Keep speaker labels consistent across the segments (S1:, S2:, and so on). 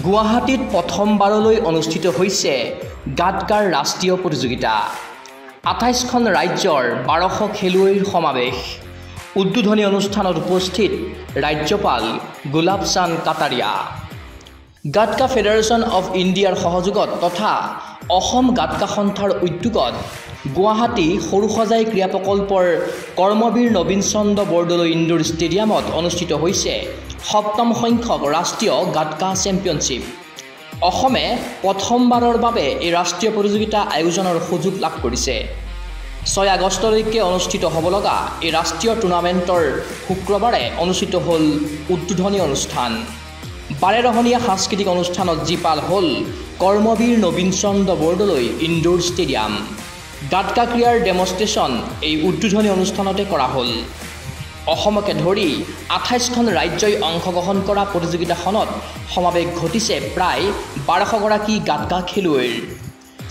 S1: গুৱাহাটীত প্ৰথমবাৰলৈ অনুষ্ঠিত হৈছে গাটকাৰ ৰাষ্ট্ৰীয় প্ৰতিযোগিতা। আঠাইছখন ৰাজ্যৰ বাৰশ খেলুৱৈৰ সমাৱেশ। উদ্বোধনী অনুষ্ঠানত উপস্থিত ৰাজ্যপাল গোলাব চান্দ কাটাৰিয়া। গাটকা ফেডাৰেশ্যন অৱ ইণ্ডিয়াৰ সহযোগত তথা অসম গাটকা সন্থাৰ উদ্যোগত গুৱাহাটী সৰুসজাই ক্ৰীড়া প্ৰকল্পৰ কৰ্মবীৰ নবীন চন্দ্ৰ বৰদলৈ ইণ্ডোৰ ষ্টেডিয়ামত অনুষ্ঠিত হৈছে সপ্তম সংখ্যক ৰাষ্ট্ৰীয় গাটকা চেম্পিয়নশ্বিপ। অসমে প্ৰথমবাৰৰ বাবে এই ৰাষ্ট্ৰীয় প্ৰতিযোগিতা আয়োজনৰ সুযোগ লাভ কৰিছে। ছয় আগষ্টলৈকে অনুষ্ঠিত হ'ব লগা এই ৰাষ্ট্ৰীয় টুৰ্ণামেণ্টৰ শুক্ৰবাৰে অনুষ্ঠিত হ'ল উদ্বোধনী অনুষ্ঠান। বাৰেৰহণীয়া সাংস্কৃতিক অনুষ্ঠানত জীপাল হ'ল কৰ্মবীৰ নবীন চন্দ্ৰ বৰদলৈ ইণ্ডোৰ ষ্টেডিয়াম। গাটকা ক্ৰীড়াৰ ডেমনষ্ট্ৰেশ্যন এই উদ্বোধনী অনুষ্ঠানতে কৰা হ'ল। অসমকে ধৰি আঠাইছখন ৰাজ্যই অংশগ্ৰহণ কৰা প্ৰতিযোগিতাখনত সমাৱেশ ঘটিছে প্ৰায় বাৰশগৰাকী গাটকা খেলুৱৈৰ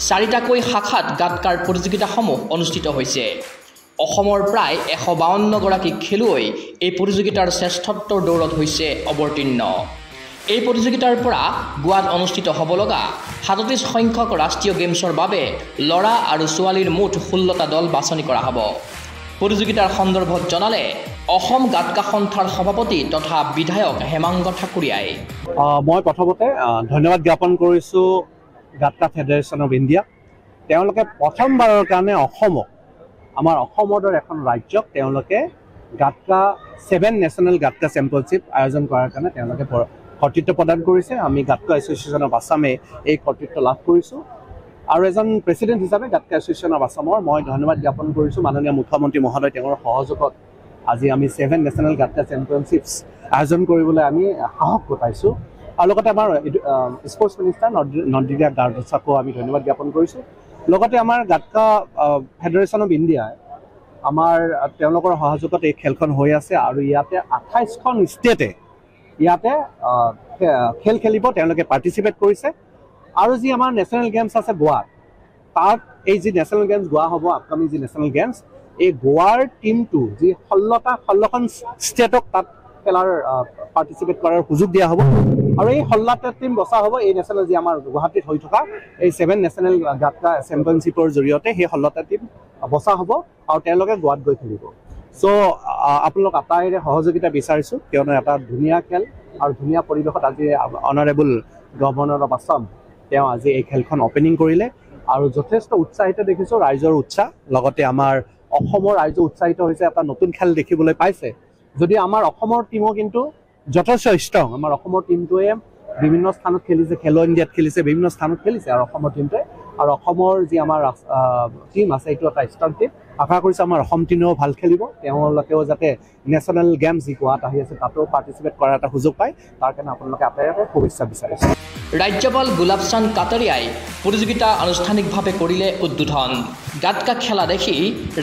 S1: চাৰিটাকৈ শাখাত গাটকাৰ প্ৰতিযোগিতাসমূহ অনুষ্ঠিত হৈছে। অসমৰ প্ৰায় এশ বাৱন্নগৰাকী খেলুৱৈ এই প্ৰতিযোগিতাৰ শ্ৰেষ্ঠত্বৰ দৌৰত হৈছে অৱতীৰ্ণ। এই প্ৰতিযোগিতাৰ পৰা গোৱাত অনুষ্ঠিত হ'ব লগা সাতত্ৰিছ সংখ্যক ৰাষ্ট্ৰীয় গেমছৰ বাবে ল'ৰা আৰু ছোৱালীৰ মুঠ ষোল্লটা দল বাছনি কৰা হ'ব। প্ৰতিযোগিতাৰ সন্দৰ্ভত জনালে অসম গাটকা সন্থাৰ সভাপতি তথা বিধায়ক হেমাংগ ঠাকুৰীয়াই।
S2: মই প্ৰথমতে ধন্যবাদ জ্ঞাপন কৰিছোঁ গাট্টা ফেডাৰেশ্যন অৱ ইণ্ডিয়া। তেওঁলোকে প্ৰথমবাৰৰ কাৰণে অসমক আমাৰ অসমৰ দৰে এখন ৰাজ্যক তেওঁলোকে gatka seven national gatka championship আয়োজন কৰাৰ কাৰণে তেওঁলোকে কৰ্তৃত্ব প্ৰদান কৰিছে। আমি গাটকা এছ'চিয়েশ্যন অৱ আছামে এই কৰ্তৃত্ব লাভ কৰিছোঁ। আৰু এজন প্ৰেচিডেণ্ট হিচাপে গাটকা এছ'চিয়েশ্যন অৱ আছামৰ মই ধন্যবাদ জ্ঞাপন কৰিছোঁ। মাননীয় মুখ্যমন্ত্ৰী মহোদয় তেওঁৰ সহযোগত আজি আমি ছেভেন নেশ্যনেল গাটকা চেম্পিয়নশ্বিপছ আয়োজন কৰিবলৈ আমি সাহস গোটাইছোঁ। আৰু লগতে আমাৰ স্পৰ্টছ মিনিষ্টাৰ নন্দিতা গাৰ্ডছাকো আমি ধন্যবাদ জ্ঞাপন কৰিছোঁ। লগতে আমাৰ গাটকা ফেডাৰেশ্যন অৱ ইণ্ডিয়াই আমাৰ তেওঁলোকৰ সহযোগত এই খেলখন হৈ আছে আৰু ইয়াতে আঠাইছখন ষ্টেটে ইয়াতে খেল খেলিব তেওঁলোকে পাৰ্টিচিপেট কৰিছে। আৰু যি আমাৰ নেশ্যনেল গেমছ আছে গোৱাত তাত এই যি নেশ্যনেল গেমছ গোৱা হ'ব আপকামিং যি নেশ্যনেল গেমছ এই গোৱাৰ টীমটো যি ষোল্লটা ষোল্লখন ষ্টেটক তাত খেলাৰ পাৰ্টিচিপেট কৰাৰ সুযোগ দিয়া হ'ব। আৰু এই ষোল্লটা টীম বচা হ'ব এই নেশ্যনেল যি আমাৰ গুৱাহাটীত হৈ থকা এই ছেভেন নেশ্যনেল গাটকা চেম্পিয়নশ্বিপৰ জৰিয়তে সেই ষোল্লটা টীম বচা হ'ব আৰু তেওঁলোকে গোৱাত গৈ খেলিব। চ' আপোনালোক আটাইৰে সহযোগিতা বিচাৰিছোঁ কিয়নো এটা ধুনীয়া খেল আৰু ধুনীয়া পৰিৱেশত আজি অনাৰেবল গভৰ্ণৰ অফ আছাম তেওঁ আজি এই খেলখন অপেনিং কৰিলে। আৰু যথেষ্ট উৎসাহিত দেখিছোঁ ৰাইজৰ উৎসাহ লগতে আমাৰ অসমৰ ৰাইজো উৎসাহিত হৈছে এটা নতুন খেল দেখিবলৈ পাইছে। যদি আমাৰ অসমৰ টীমো কিন্তু যথেষ্ট ষ্ট্ৰং আমাৰ অসমৰ টীমটোৱে বিভিন্ন স্থানত খেলিছে খেলো ইণ্ডিয়াত খেলিছে বিভিন্ন স্থানত খেলিছে আৰু অসমৰ টীমটোৱে আৰু অসমৰ যি আমাৰ টীম আছে এইটো এটা ষ্ট্ৰং টীম আশা কৰিছোঁ আমাৰ অসম টীমেও ভাল খেলিব। তেওঁলোকেও যাতে নেশ্যনেল গেমছ যি গোৱাত আহি আছে তাতো পাৰ্টিচিপেট কৰাৰ এটা সুযোগ পায়। তাৰ কাৰণে আপোনালোকে আটাইৰে শুভেচ্ছা বিচাৰিছোঁ।
S1: ৰাজ্যপাল গোলাব চান্দ কাটাৰিয়াই প্ৰতিযোগিতা আনুষ্ঠানিকভাৱে কৰিলে উদ্বোধন। গাটকা খেলা দেখি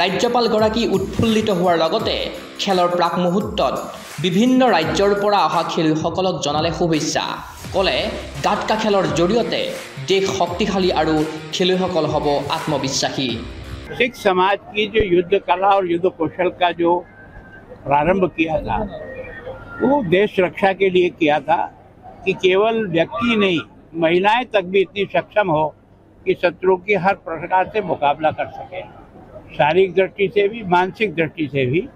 S1: ৰাজ্যপালগৰাকী উৎফুল্লিত হোৱাৰ লগতে খেলৰ প্ৰাক মুহূৰ্তত বিভিন্ন ৰাজ্যৰ পৰা অহা খেলুৱৈসকলক জনালে শুভেচ্ছা। ক'লে গাটকা খেলৰ জৰিয়তে দেশ শক্তিশালী আৰু খেলুৱৈসকল হ'ব আত্মবিশ্বাসী।
S3: सिख समाज की जो युद्ध कला और युद्ध कौशल का जो प्रारंभ किया था, वो देश रक्षा के लिए किया था कि केवल व्यक्ति नहीं, महिलाएँ तक भी इतनी सक्षम हो कि शत्रु की हर प्रकार से मुकाबला कर सके। शारीरिक दृष्टि से भी, मानसिक दृष्टि से भी।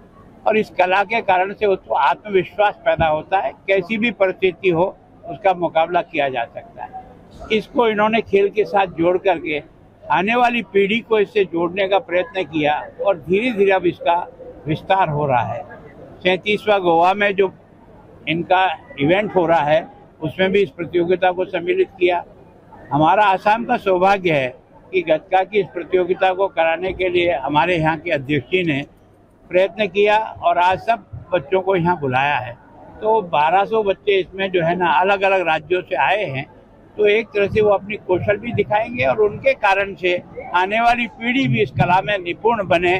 S3: और इस कला के कारण से उसको आत्मविश्वास पैदा होता है, कैसी भी परिस्थिति हो, उसका मुकाबला किया जा सकता है। इसको इन्होंने खेल के साथ जोड़ करके आने वाली पीढ़ी को इससे जोड़ने का प्रयत्न किया और धीरे धीरे अब इसका विस्तार हो रहा है। सैंतीसवा गोवा में जो इनका इवेंट हो रहा है, उसमें भी इस प्रतियोगिता को सम्मिलित किया। हमारा आसाम का सौभाग्य है कि गतका की इस प्रतियोगिता को कराने के लिए हमारे यहाँ के अध्यक्ष जी ने प्रयत्न किया और आज सब बच्चों को यहाँ बुलाया है। तो 1200 बच्चे इसमें जो है ना अलग अलग राज्यों से आए हैं। तो एक तरह से वो अपनी कौशल भी दिखाएँगे और उनके कारण से आने वाली पीढ़ी भी इस कला में निपुण बने।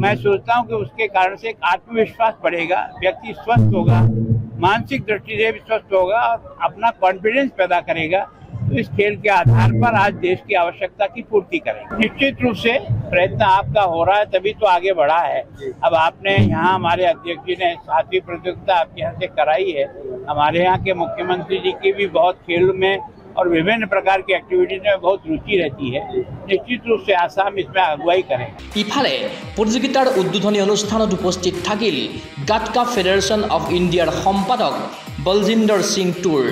S3: मैं सोचता हूँ कि उसके कारण से एक आत्मविश्वास बढ़ेगा, व्यक्ति स्वस्थ होगा, मानसिक दृष्टि से भी स्वस्थ होगा और अपना कॉन्फिडेंस पैदा करेगा। तो इस खेल के आधार पर आज देश की आवश्यकता की पूर्ति करेंगे। निश्चित रूप से प्रयत्न आपका हो रहा है, तभी तो आगे बढ़ा है। अब आपने यहाँ हमारे अध्यक्ष जी ने सातवीं प्रतियोगिता आपके यहाँ से कराई है। हमारे यहाँ के मुख्यमंत्री जी की भी बहुत खेल में और विभिन्न प्रकार की एक्टिविटीज में बहुत रुचि रहती है निश्चित रूप से आसाम इसमें अगुवाई करेगा
S1: ইফালে প্ৰতিযোগিতাৰ উদ্বোধনী অনুষ্ঠানত উপস্থিত থাকিল গাটকা ফেডাৰেশ্যন অৱ ইণ্ডিয়াৰ সম্পাদক বলজিন্দৰ সিং টুৰ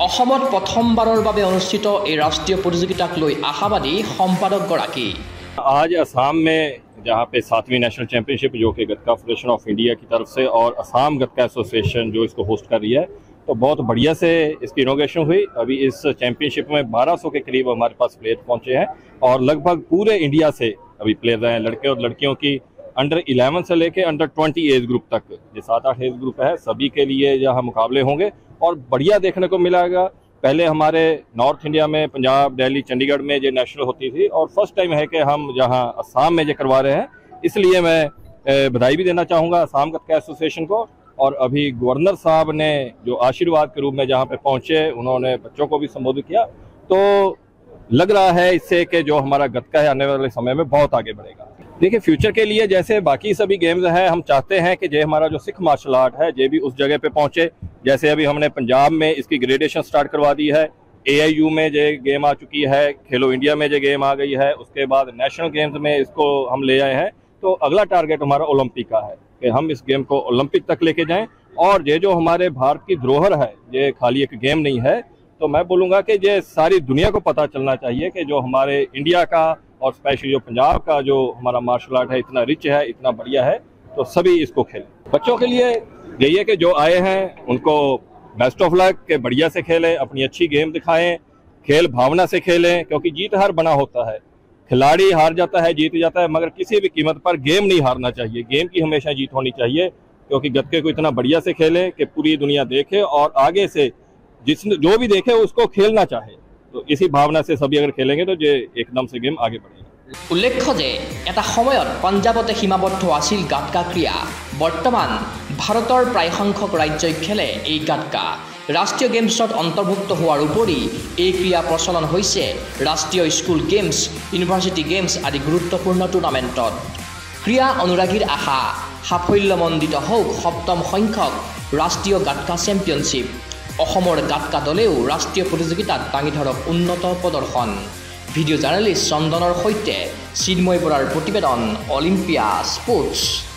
S1: অসমত প্ৰথমবাৰৰ বাবে অনুষ্ঠিত এই ৰাষ্ট্ৰীয় প্ৰতিযোগিতাক লৈ আশাবাদী সম্পাদকগৰাকী
S4: आज असम में जहाँ पे सातवीं नेशनल चैंपियनशिप जो कि गतका फेडरेशन ऑफ इंडिया की तरफ से और असम गतका एसोसिएशन जो इसको होस्ट कर रही है तो बहुत बढ़िया से इसकी इनोग्रेशन हुई। अभी इस चैंपियनशिप में 1200 के करीब हमारे पास प्लेयर पहुँचे हैं और लगभग पूरे इंडिया से अभी प्लेयर रहे हैं लड़के और लड़कियों की अंडर 11 से लेके अंडर 20 एज ग्रुप तक। ये सात आठ एज ग्रुप है, सभी के लिए यहाँ मुकाबले होंगे और बढ़िया देखने को मिलेगा। पहले हमारे नॉर्थ इंडिया में, पंजाब, दिल्ली, चंडीगढ़ में ये नेशनल होती थी और फ़र्स्ट टाइम है कि हम जहाँ असम में ये करवा रहे हैं। इसलिए मैं बधाई भी देना चाहूँगा असम गतका एसोसिएशन को। और अभी गवर्नर साहब ने जो आशीर्वाद के रूप में जहाँ पे पहुँचे, उन्होंने बच्चों को भी संबोधित किया। तो लग रहा है इससे कि जो हमारा गतका है आने वाले समय में बहुत आगे बढ़ेगा। देखिए, फ्यूचर के लिए जैसे बाकी सभी गेम्स हैं, हम चाहते हैं कि जो हमारा जो सिख मार्शल आर्ट है ये भी उस जगह पे पहुँचे। जैसे अभी हमने पंजाब में इसकी ग्रेडेशन स्टार्ट करवा दी है। एआईयू में जो गेम आ चुकी है, खेलो इंडिया में जो गेम आ गई है, उसके बाद नेशनल गेम्स में इसको हम ले आए हैं। तो अगला टारगेट हमारा ओलंपिक का है। कि हम इस गेम को ओलंपिक तक लेके जाएँ। और ये जो हमारे भारत की धरोहर है, ये खाली एक गेम नहीं है तो मैं बोलूँगा कि ये सारी दुनिया को पता चलना चाहिए कि जो हमारे इंडिया का और स्पेशली जो पंजाब का जो हमारा मार्शल आर्ट है, इतना रिच है, इतना बढ़िया है तो सभी इसको खेलें। बच्चों के लिए यही है कि जो आए हैं, उनको बेस्ट ऑफ़ लक के बढ़िया से खेलें, अपनी अच्छी गेम दिखाएँ, खेल भावना से खेलें, क्योंकि जीत हार बना होता है। खिलाड़ी हार जाता है जीत जाता है मगर किसी भी कीमत पर गेम नहीं हारना चाहिए गेम की हमेशा जीत होनी चाहिए क्योंकि गतके को इतना बढ़िया से खेले कि पूरी दुनिया देखे और आगे से जिस जो भी देखे उसको खेलना चाहे तो इसी भावना से सभी अगर खेलेंगे तो ये एकदम से गेम आगे बढ़ेगा
S1: উল্লেখ্য যে এটা সময়ত পঞ্জাৱতে সীমাবদ্ধ আছিল গাটকা ক্ৰীড়া বৰ্তমান ভাৰতৰ প্ৰায় সংখ্যক ৰাজ্যই খেলে এই গাটকা ৰাষ্ট্ৰীয় গেমছত অন্তৰ্ভুক্ত হোৱাৰ উপৰি এই ক্ৰীড়া প্ৰচলন হৈছে ৰাষ্ট্ৰীয় স্কুল গেমছ ইউনিভাৰ্চিটি গেমছ আদি গুৰুত্বপূৰ্ণ টুৰ্ণামেণ্টত। ক্ৰীড়া অনুৰাগীৰ আশা সাফল্যমণ্ডিত হওক সপ্তম সংখ্যক ৰাষ্ট্ৰীয় গাটকা চেম্পিয়নশ্বিপ। অসমৰ গাটকা দলেও ৰাষ্ট্ৰীয় প্ৰতিযোগিতাত দাঙি ধৰক উন্নত প্ৰদৰ্শন। ভিডিঅ' জাৰ্নেলিষ্ট চন্দনৰ সৈতে চিন্ময় বৰাৰ প্ৰতিবেদন অলিম্পিয়া স্পৰ্টছ।